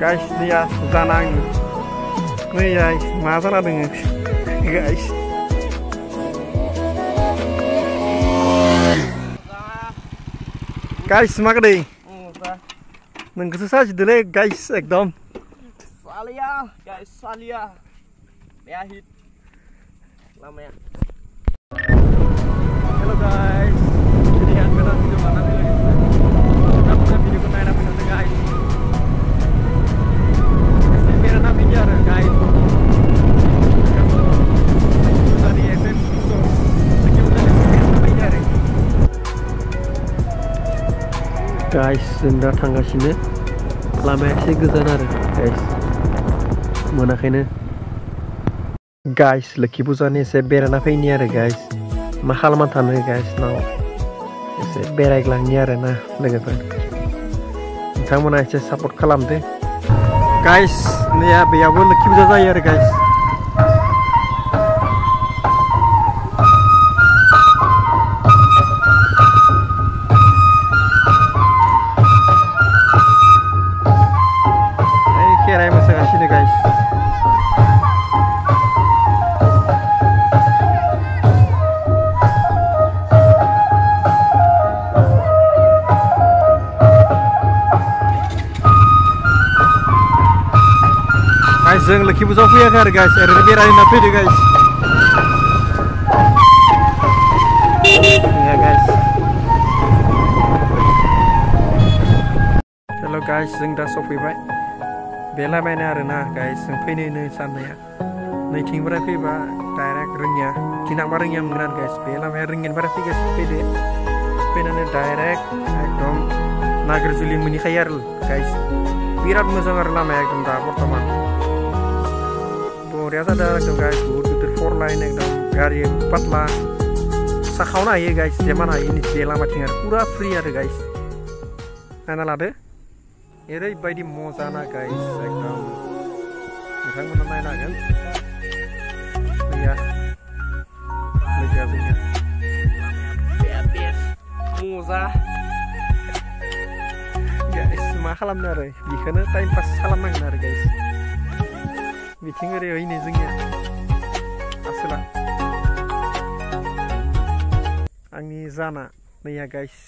guys dia susana ini nih guys masalah dengan guys guys semak deh neng susah jadi guys ekdom salia guys salia ya hit lama ya. guys senda tangga sini lama sih ke sana, guys mana kene guys lagi busanya seberan apa ini ada guys mahal mantan nih guys now sebera iklan ini ada nah dengan apa kita mau support kalam deh guys ini ya biar gue lagi bisa ada guys jeng lagi bisa aku ya guys RRB Rai Nabi deh guys ya guys halo guys jeng dah sofi baik bela mana ya renah guys jeng pini ini sana ya ini ting berapi ba direct ring ya kina maring yang mengeran guys bela main ringin berapi guys pede pinanya direct ekdom nagar juli menikah ya guys Pirat musang sangat lama ya kita pertama ria sa dala kong guys buhut tutur four line ek gari empat lah sa kau na guys jaman ai ini dia lama tinggal pura free ada guys ana lade ere bai di mo sana guys ek dong misang mana main lah oh, kan iya ini jadinya Moza guys mahalam eh. di sana time pas salaman nare guys बिथिं ओरै ओरै नै जोंनिया आसोला आंनि जाना नैया guys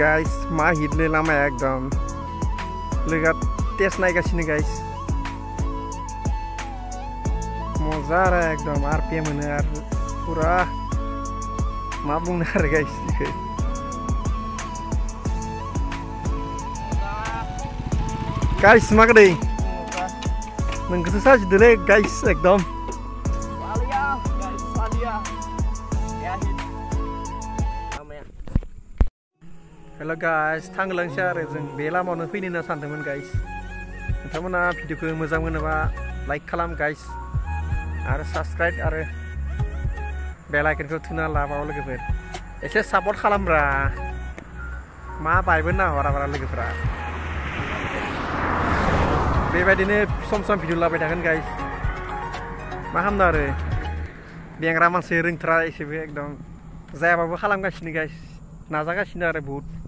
guys ma hit le lama ekdam legat test nai gasini guys mozara e guys guys semak deh neng kesusah jadi guys ekdom Hello guys, thang lang rezeng bela guys. Tama na video ko yung mozang e Like kalam guys. Ares subscribe ares bell icon kau tuna lah mau lagi ber. Ese support kalam bra. Ma bye ber na orang orang lagi bra. Bebet ini som som video lah bedakan guys. Maham ares, Biang ramal sering try sih bek dong. Saya apa kalam guys ini guys. Nasa guys ini ares boot.